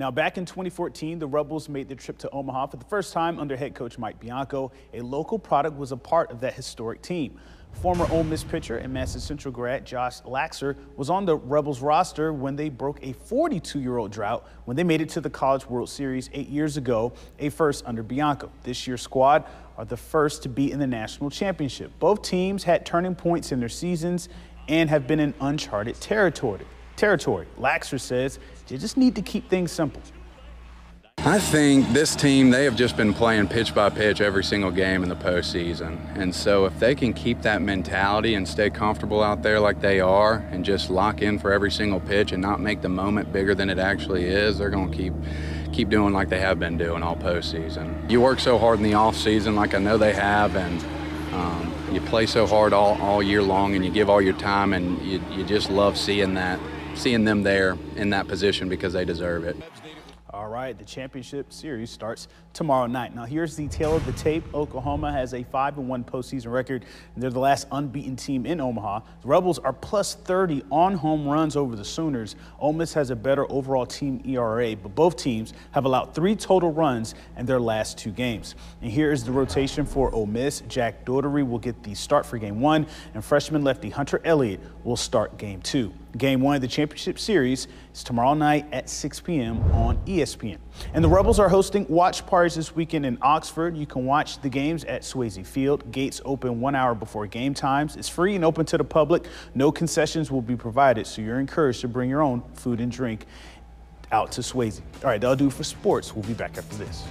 Now, back in 2014, the Rebels made the trip to Omaha for the first time under head coach Mike Bianco. A local product was a part of that historic team. Former Ole Miss pitcher and Madison Central grad Josh Laxer was on the Rebels roster when they broke a 42-year-old drought when they made it to the College World Series eight years ago, a first under Bianco. This year's squad are the first to be in the national championship. Both teams had turning points in their seasons and have been in uncharted territory. Territory. Laxer says you just need to keep things simple. I think this team, they have just been playing pitch by pitch every single game in the postseason. And so if they can keep that mentality and stay comfortable out there like they are and just lock in for every single pitch and not make the moment bigger than it actually is, they're going to keep keep doing like they have been doing all postseason. You work so hard in the off season like I know they have and um, you play so hard all, all year long and you give all your time and you, you just love seeing that, seeing them there in that position because they deserve it. All right, the championship series starts tomorrow night. Now, here's the tale of the tape. Oklahoma has a 5 1 postseason record, and they're the last unbeaten team in Omaha. The Rebels are plus 30 on home runs over the Sooners. Ole Miss has a better overall team ERA, but both teams have allowed three total runs in their last two games. And here is the rotation for Ole Miss. Jack Dougherty will get the start for game one, and freshman lefty Hunter Elliott will start game two. Game one of the championship series is tomorrow night at 6 p.m. on ESPN. And the Rebels are hosting watch parties this weekend in Oxford. You can watch the games at Swayze Field. Gates open one hour before game times. It's free and open to the public. No concessions will be provided, so you're encouraged to bring your own food and drink out to Swayze. All right, that'll do for sports. We'll be back after this.